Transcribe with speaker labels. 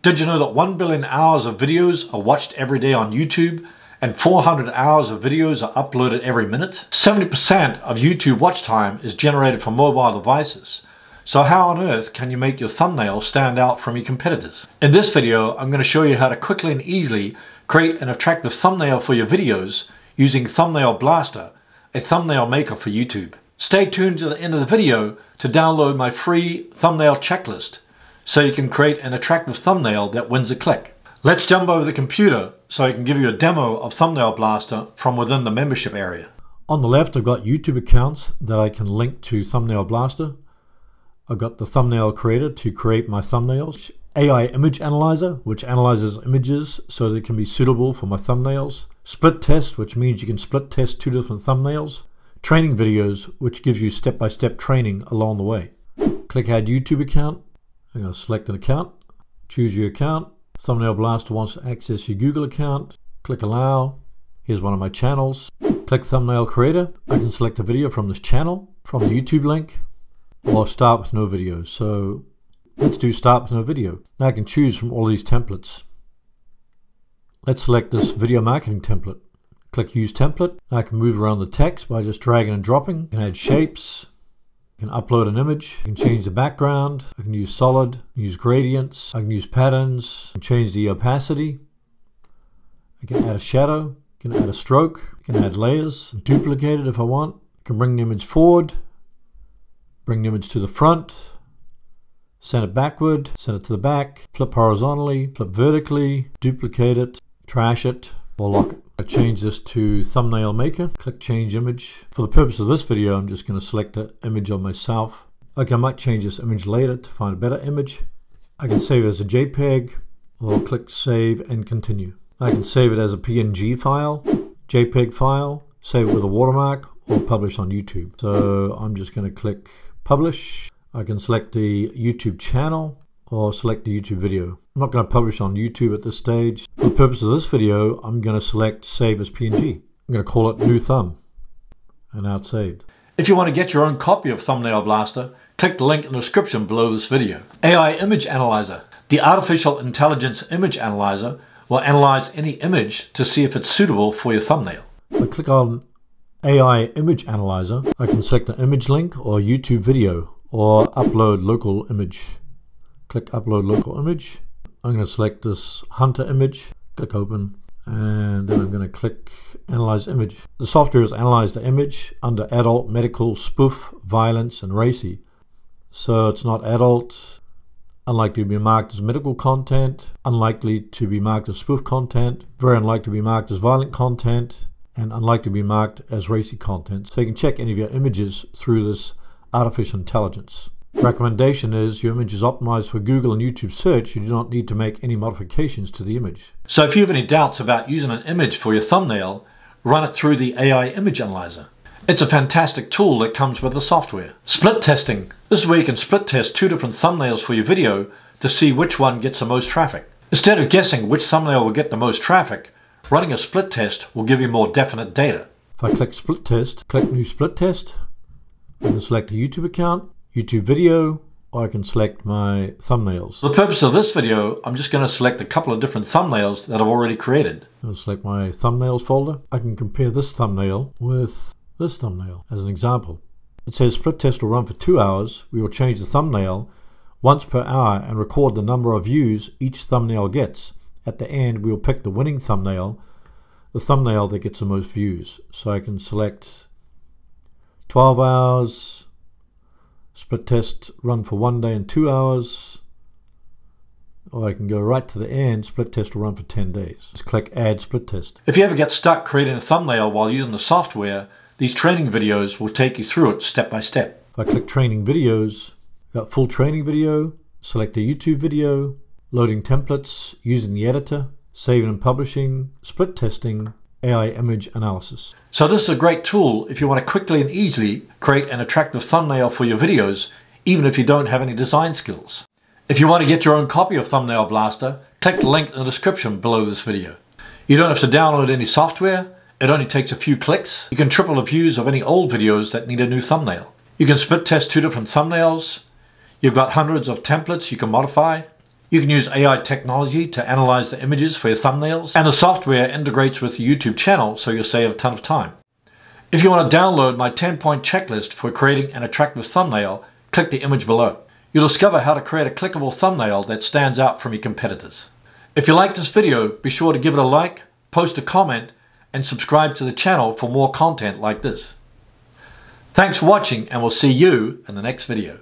Speaker 1: Did you know that 1 billion hours of videos are watched every day on YouTube and 400 hours of videos are uploaded every minute? 70% of YouTube watch time is generated from mobile devices. So how on earth can you make your thumbnail stand out from your competitors? In this video, I'm going to show you how to quickly and easily create an attractive thumbnail for your videos using Thumbnail Blaster, a thumbnail maker for YouTube. Stay tuned to the end of the video to download my free thumbnail checklist so you can create an attractive thumbnail that wins a click. Let's jump over the computer so I can give you a demo of Thumbnail Blaster from within the membership area.
Speaker 2: On the left, I've got YouTube accounts that I can link to Thumbnail Blaster. I've got the thumbnail creator to create my thumbnails. AI image analyzer, which analyzes images so they can be suitable for my thumbnails. Split test, which means you can split test two different thumbnails. Training videos, which gives you step-by-step -step training along the way. Click add YouTube account. I'm going to select an account, choose your account. Thumbnail Blaster wants to access your Google account. Click allow. Here's one of my channels. Click thumbnail creator. I can select a video from this channel, from the YouTube link, or start with no video. So let's do start with no video. Now I can choose from all these templates. Let's select this video marketing template. Click use template. I can move around the text by just dragging and dropping. I can add shapes, I can upload an image, I can change the background, I can use solid, use gradients, I can use patterns, I can change the opacity, I can add a shadow, I can add a stroke, I can add layers, duplicate it if I want, I can bring the image forward, bring the image to the front, send it backward, send it to the back, flip horizontally, flip vertically, duplicate it, trash it, or lock it. I change this to thumbnail maker, click change image. For the purpose of this video, I'm just going to select an image of myself. Okay, I might change this image later to find a better image. I can save it as a JPEG or click save and continue. I can save it as a PNG file, JPEG file, save it with a watermark or publish on YouTube. So I'm just going to click publish. I can select the YouTube channel or select the YouTube video. I'm not going to publish on YouTube at this stage. For the purpose of this video, I'm going to select Save as PNG. I'm going to call it New Thumb. And now it's saved.
Speaker 1: If you want to get your own copy of Thumbnail Blaster, click the link in the description below this video. AI Image Analyzer. The Artificial Intelligence Image Analyzer will analyze any image to see if it's suitable for your thumbnail.
Speaker 2: I click on AI Image Analyzer. I can select an image link or YouTube video or upload local image. Click Upload Local Image. I'm going to select this Hunter image, click Open, and then I'm going to click Analyze Image. The software has analyzed the image under Adult, Medical, Spoof, Violence, and Racy. So it's not adult, unlikely to be marked as medical content, unlikely to be marked as spoof content, very unlikely to be marked as violent content, and unlikely to be marked as racy content. So you can check any of your images through this artificial intelligence. Recommendation is your image is optimized for Google and YouTube search. You do not need to make any modifications to the image.
Speaker 1: So if you have any doubts about using an image for your thumbnail, run it through the AI Image Analyzer. It's a fantastic tool that comes with the software. Split testing. This is where you can split test two different thumbnails for your video to see which one gets the most traffic. Instead of guessing which thumbnail will get the most traffic, running a split test will give you more definite data.
Speaker 2: If I click split test, click new split test, can select a YouTube account, YouTube video, or I can select my thumbnails.
Speaker 1: For the purpose of this video, I'm just going to select a couple of different thumbnails that I've already created.
Speaker 2: I'll select my thumbnails folder. I can compare this thumbnail with this thumbnail as an example. It says split test will run for two hours. We will change the thumbnail once per hour and record the number of views each thumbnail gets. At the end, we will pick the winning thumbnail, the thumbnail that gets the most views. So I can select 12 hours, split test run for one day and two hours or I can go right to the end, split test will run for 10 days. Just click add split test.
Speaker 1: If you ever get stuck creating a thumbnail while using the software, these training videos will take you through it step by step.
Speaker 2: If I click training videos, got full training video, select a YouTube video, loading templates, using the editor, saving and publishing, split testing, AI image analysis.
Speaker 1: So this is a great tool if you want to quickly and easily create an attractive thumbnail for your videos, even if you don't have any design skills. If you want to get your own copy of Thumbnail Blaster, click the link in the description below this video. You don't have to download any software, it only takes a few clicks. You can triple the views of any old videos that need a new thumbnail. You can split test two different thumbnails. You've got hundreds of templates you can modify. You can use AI technology to analyze the images for your thumbnails, and the software integrates with the YouTube channel so you'll save a ton of time. If you want to download my 10-point checklist for creating an attractive thumbnail, click the image below. You'll discover how to create a clickable thumbnail that stands out from your competitors. If you like this video, be sure to give it a like, post a comment, and subscribe to the channel for more content like this. Thanks for watching and we'll see you in the next video.